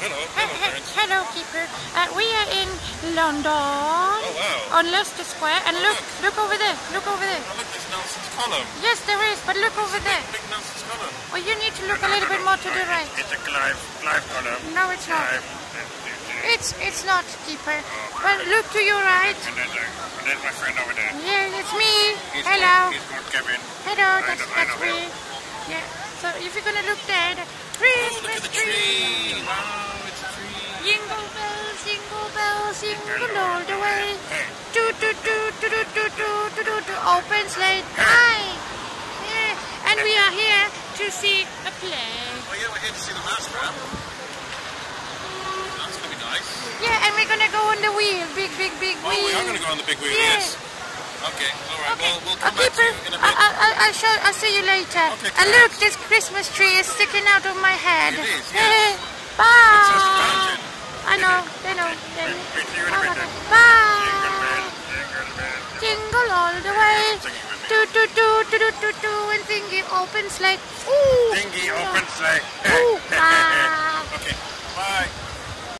hello. Hello, he- Hello, Keeper. Uh, we are in London. Oh, wow. On Leicester Square. And look, look over there. Look over there. Oh, look, there's Nelson's column. Yes, there is, but look over there. Big Nelson's column. Well, you need to look a little bit more to the right. It's a Clive, Clive column. No, it's not. Clive. It's it's not, Keeper. But look to your right. And there's, and there's my friend over there. Yeah, it's me. He's Hello. Called, he's called Kevin. Hello, I that's, know- that's me. Yeah, so if you're gonna look there, the Oh, Christmas look at the tree. tree. Wow, it's a tree. Jingle bells, jingle bells, jingle all the way. Do do do do do do do do do do. Open sleigh. Hi. Yeah, and we are here to see a play. Oh, yeah, we're here to see the last rap. That's going to be nice. Yeah, and we're gonna go on the wheel, big big big wheel. Oh, we are to go on the big wheel, Yeah. yes. Okay, all right. Okay. Well, we'll come okay, back to you in a minute. I, I, I show, I'll see you later. Okay, and look, this Christmas tree is sticking out of my head. It is, yes. Bye. I know, I know. Then. Bye. Jingle all the way. Do, do, do, do, do, do, do. And thingy opens like, ooh. Thingy opens like, ooh. Bye.